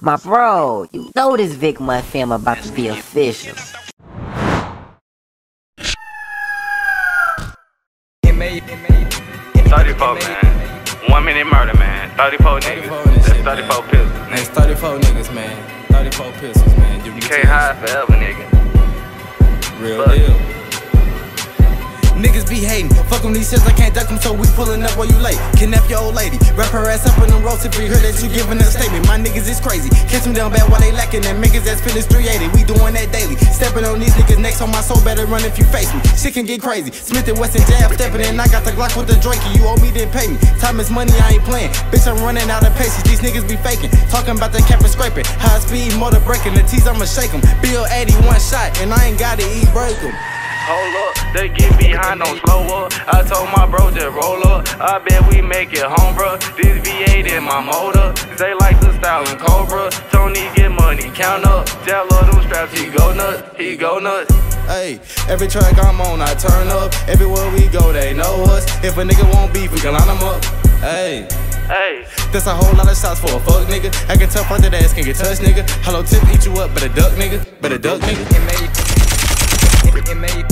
My bro, you know this VickMont fam about to be official. 34, man. One minute murder, man. 34 niggas. That's 34 pistols. That's 34 niggas, man. 34 pistols, man. You can't hide forever, nigga. Real deal. Niggas be hating. Fuck them these shits, I can't duck them, so we pulling up while you late. Kidnap your old lady. Wrap her ass up in them if we heard that you giving a statement. My niggas is crazy. Catch them down bad while they lacking. And niggas that's feeling 380. We doing that daily. Stepping on these niggas next on my soul, better run if you face me. Shit can get crazy. Smith and Wesson jab stepping in. I got the Glock with the Drake. You owe me, didn't pay me. Time is money, I ain't playing. Bitch, I'm running out of paces. These niggas be faking. Talking about the cap and scraping. High speed, motor breaking. The T's, I'ma shake them. Bill 81 shot, and I ain't gotta eat break them. Hold up, they get behind on slow up. I told my bro to roll up. I bet we make it home, bro. This V8 in my motor. They like the style in Cobra. Tony get money, count up. Tell her them straps, he go nuts, he go nuts. Hey, every track I'm on, I turn up. Everywhere we go, they know us. If a nigga won't beef, we can line them up. Hey. Hey, that's a whole lot of shots for a fuck nigga. I can tell front that ass can get touched, nigga. Hello, tip, eat you up, but a duck nigga, but a duck nigga. It made, it made.